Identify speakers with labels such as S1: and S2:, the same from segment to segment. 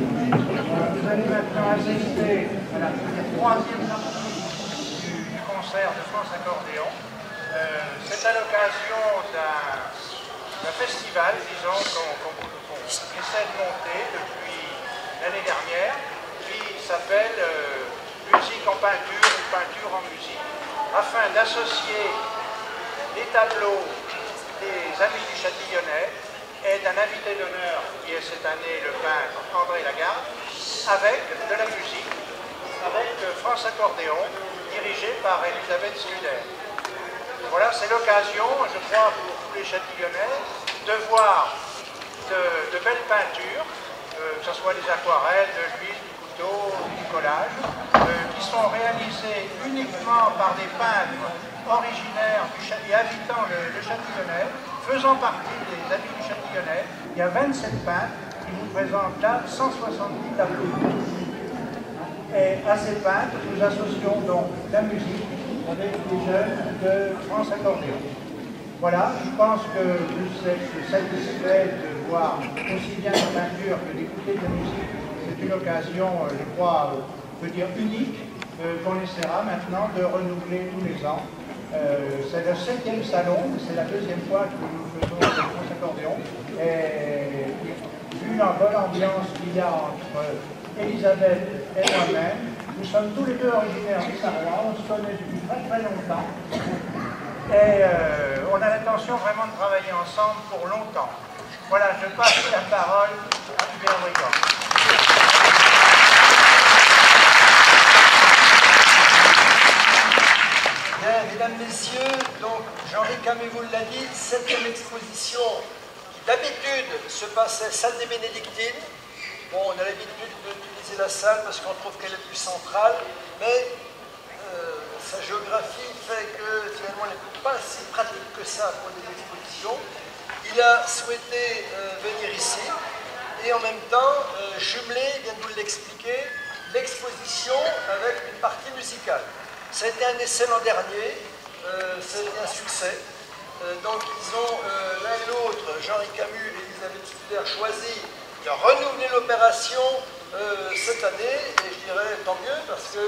S1: Vous allez maintenant assister à la troisième partie du concert de France Accordéon. Euh, c'est à l'occasion d'un festival, disons, qu'on essaie de monter depuis l'année dernière, qui s'appelle euh, Musique en peinture ou peinture en musique, afin d'associer les tableaux des amis du Châtillonnais et d'un invité d'honneur qui est cette année le peintre André Lagarde, avec de la musique, avec France Accordéon, dirigé par Elisabeth Scuder. Voilà, c'est l'occasion, je crois, pour tous les Châtillonnais, de voir de, belles peintures, euh, que ce soit des aquarelles, de l'huile, du couteau, du collage, euh, qui sont réalisées uniquement par des peintres originaires et habitant le, le Châtillonnais, faisant partie des amis du Châtillonnais. Il y a 27 peintres qui nous présentent là 170 tableaux. Et à ces peintres, nous associons donc la musique avec les jeunes de France Accordéon. Voilà, je pense que vous êtes satisfait de voir aussi bien la peinture que d'écouter de la musique. C'est une occasion, euh, je crois, je veux dire unique, euh, qu'on essaiera maintenant de renouveler tous les ans. C'est le septième salon, c'est la deuxième fois que nous faisons le France Accordéon. Et vu la bonne ambiance qu'il y a entre Elisabeth et moi-même, nous sommes tous les deux originaires du Savoie, on se connaît depuis très très longtemps. Et euh, on a l'intention vraiment de travailler ensemble pour longtemps. Voilà, je passe la parole à Hubert Brigand.
S2: Mesdames, messieurs, donc Jean-Luc vous l'a dit, septième exposition qui d'habitude se passait salle des Bénédictines. Bon, on a l'habitude d'utiliser la salle parce qu'on trouve qu'elle est plus centrale, mais euh, sa géographie fait que finalement elle n'est pas si pratique que ça pour des expositions. Il a souhaité euh, venir ici et en même temps euh, jumeler, vient de vous l'expliquer, l'exposition avec une partie musicale. Ça a été un essai l'an dernier, euh, ça a été un succès. donc ils ont l'un et l'autre, Jean-Henri Camus et Elisabeth Studer, choisi de renouveler l'opération cette année et je dirais tant mieux parce que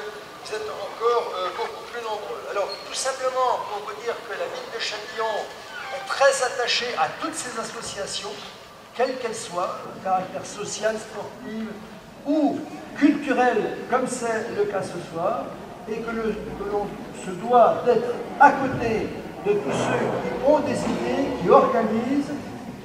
S2: vous êtes encore euh, beaucoup plus nombreux. Alors, tout simplement pour vous dire que la ville de Châtillon est très attachée à toutes ces associations, quelles qu'elles soient, caractère social, sportif ou culturel, comme c'est le cas ce soir, et que l'on se doit d'être à côté de tous ceux qui ont des idées, qui organisent,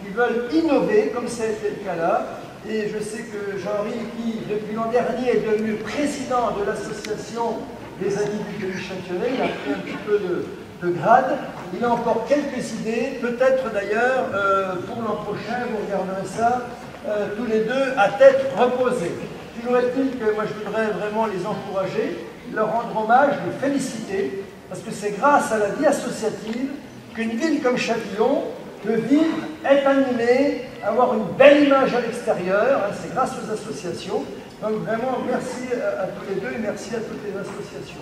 S2: qui veulent innover, comme c'était le cas là, et je sais que Jean-Henri, qui depuis l'an dernier est devenu président de l'association des amis du Châtillonnais, il a pris un petit peu de, grade, il a encore quelques idées, peut-être d'ailleurs euh, pour l'an prochain, vous regarderez ça, euh, tous les deux à tête reposée. Toujours est-il que moi je voudrais vraiment les encourager, leur rendre hommage, les féliciter, parce que c'est grâce à la vie associative qu'une ville comme Châtillon peut vivre, être animée, avoir une belle image à l'extérieur, hein, c'est grâce aux associations. Donc vraiment, merci à, à, tous les deux et merci à toutes les associations.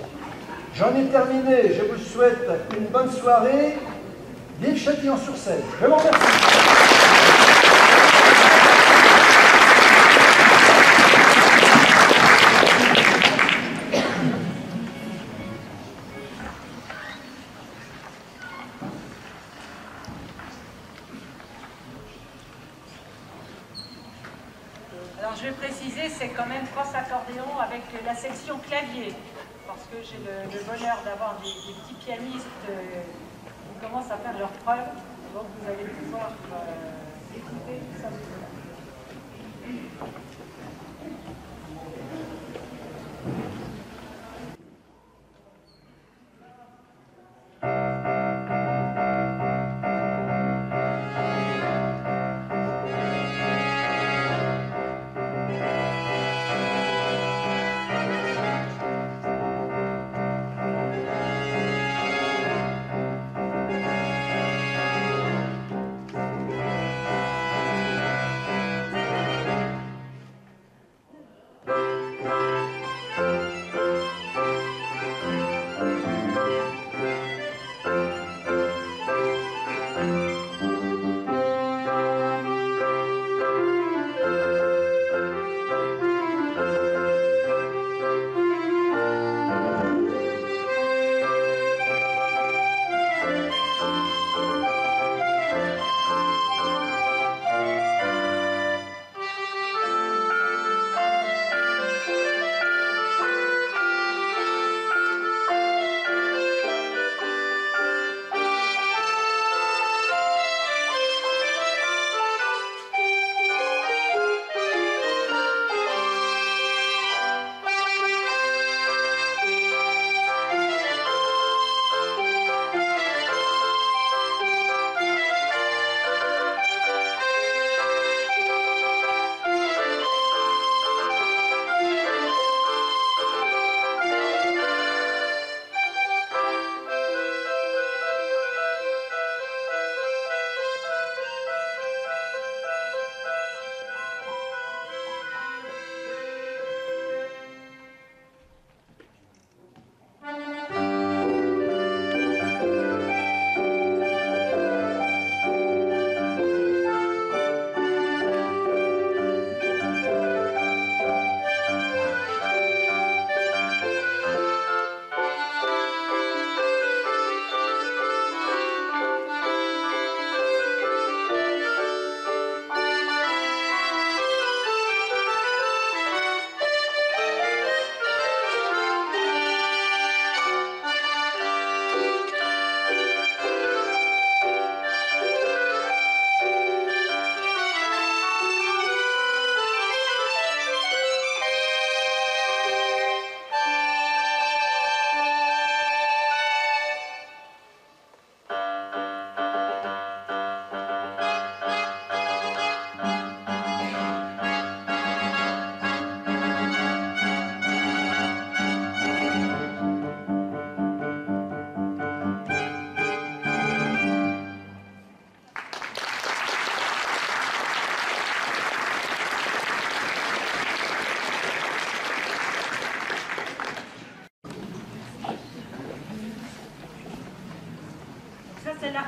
S2: J'en ai terminé, je vous souhaite une bonne soirée. Vive Châtillon-sur-Seine. Je vous remercie.
S3: Des, petits pianistes euh, qui commencent à faire leurs preuves, donc vous allez pouvoir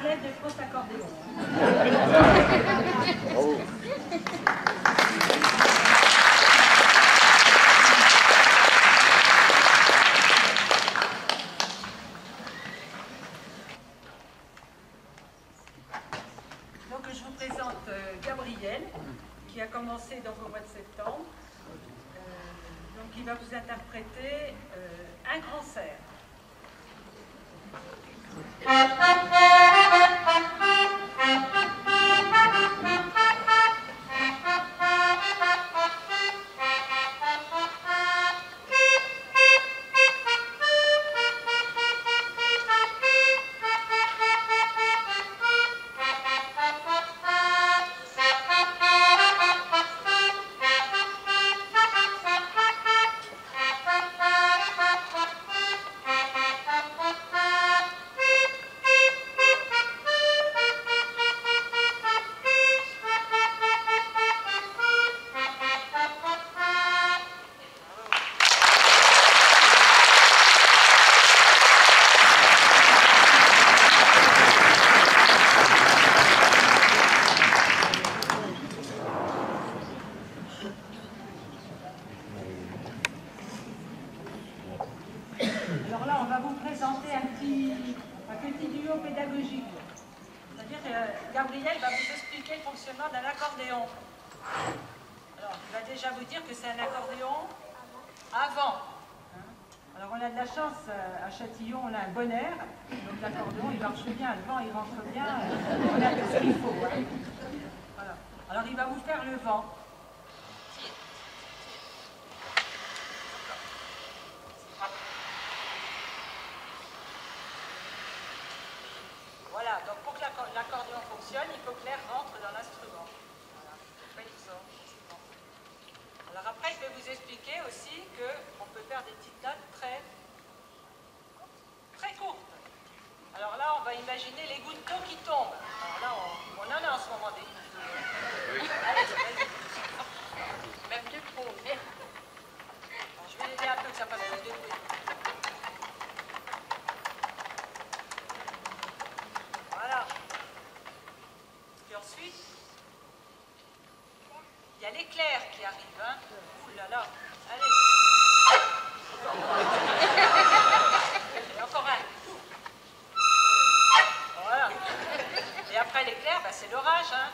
S3: l'aide de France Accordéon. Alors là, on va vous présenter un petit, un petit duo pédagogique. C'est-à-dire que euh, Gabriel va vous expliquer le fonctionnement d'un accordéon. Alors, il va déjà vous dire que c'est un accordéon avant. hein? Alors, on a de la chance euh, à Châtillon, on a un bon air. Donc, l'accordéon, il marche bien, le vent, il rentre bien. euh, On a tout ce qu'il faut. hein. Alors, il va vous faire le vent. Voilà, donc pour que l'acco- l'accordéon fonctionne, il faut que l'air rentre dans l'instrument. Voilà. Après, il sort. Alors après, je vais vous expliquer aussi qu'on peut faire des petites notes très, très courtes. Alors là, on va imaginer les gouttes d'eau qui tombent. Alors là, on, on en a en ce moment des gouttes d'eau. Allez, vas-y. Même plus trop, mais... Alors, je vais l'aider un peu que ça fasse plus de bruit. Voilà. Puis ensuite, il y a l'éclair qui arrive. Hein. Ouh là là. Allez. Encore un. Voilà. Et après l'éclair, bah, c'est l'orage. Hein.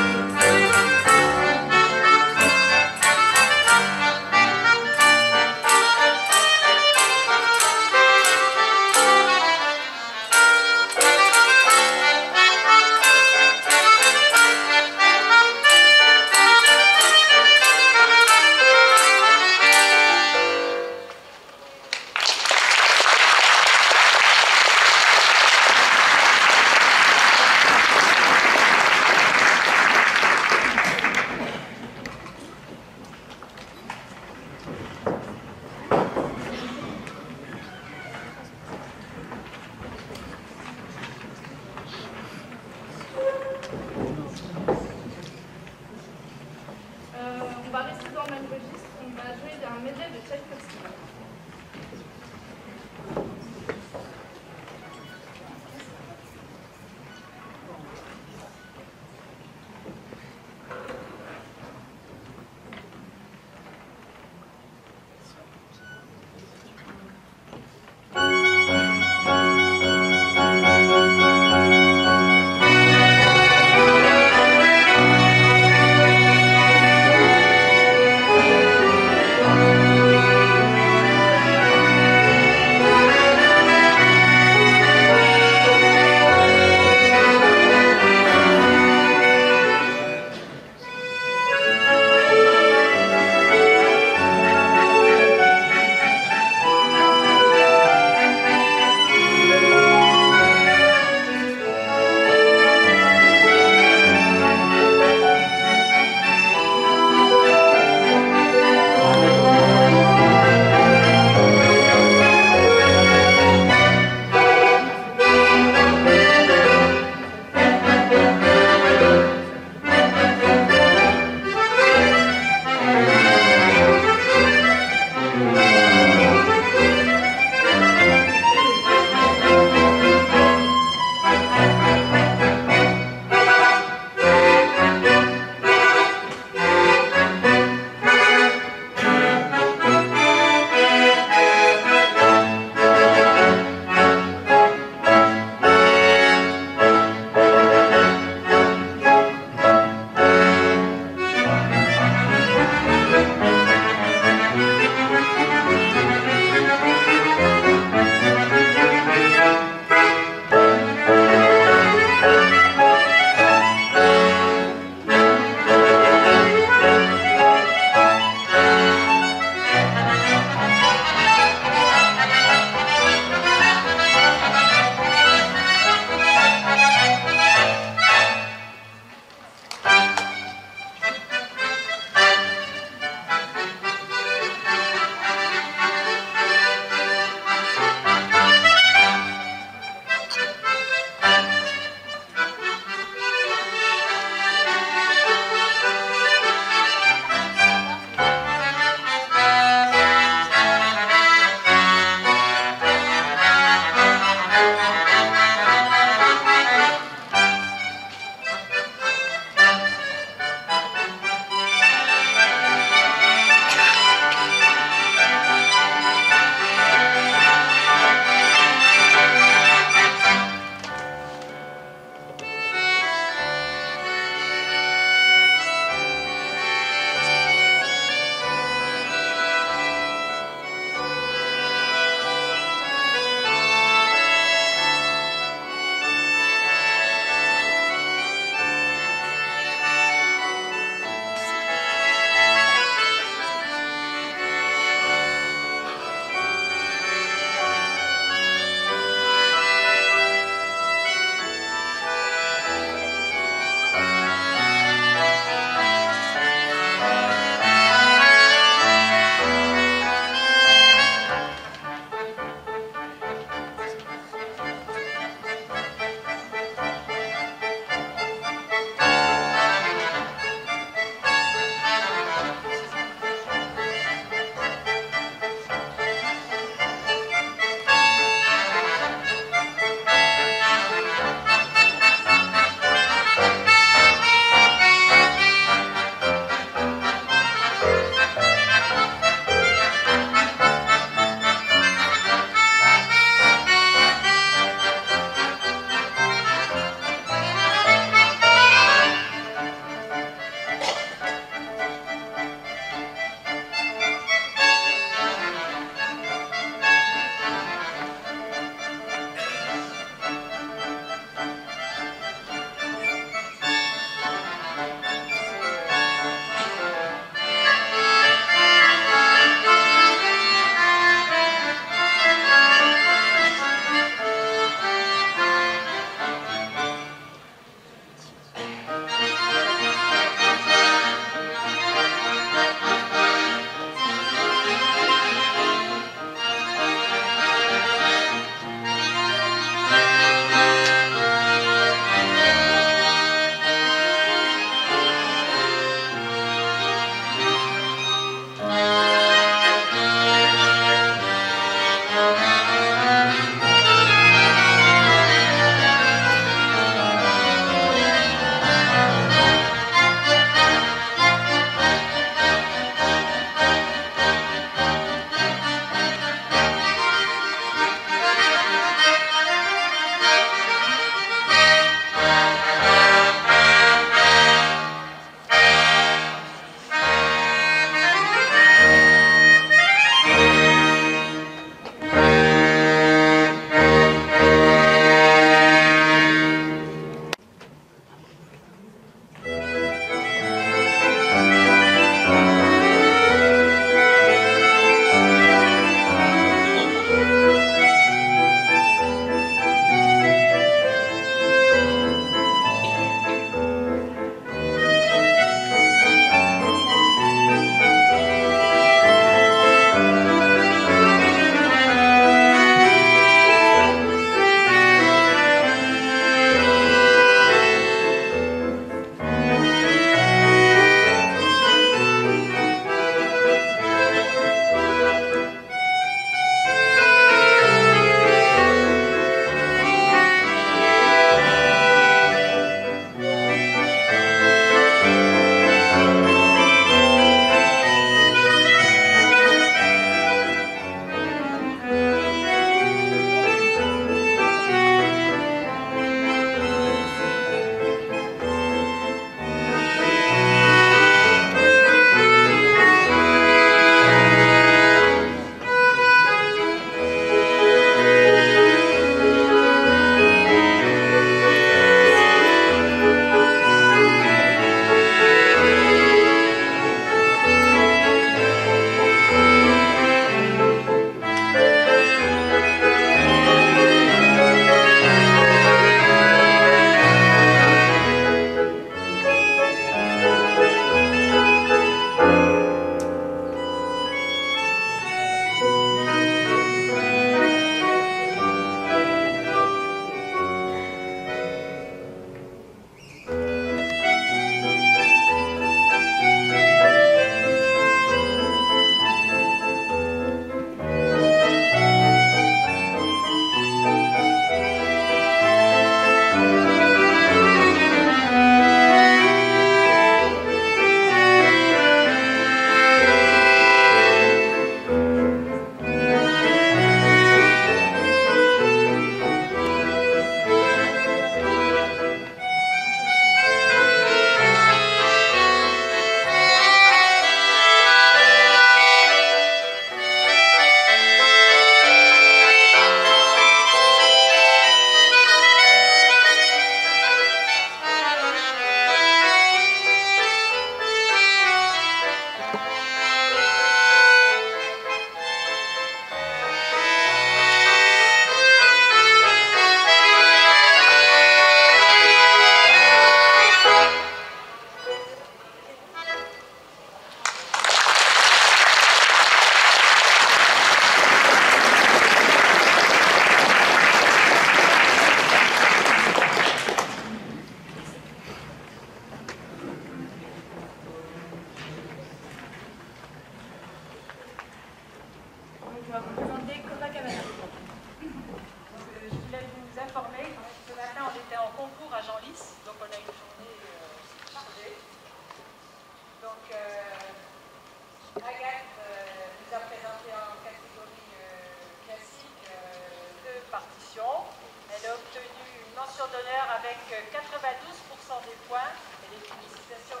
S3: D'honneur avec euh, 92% des points. Et félicitations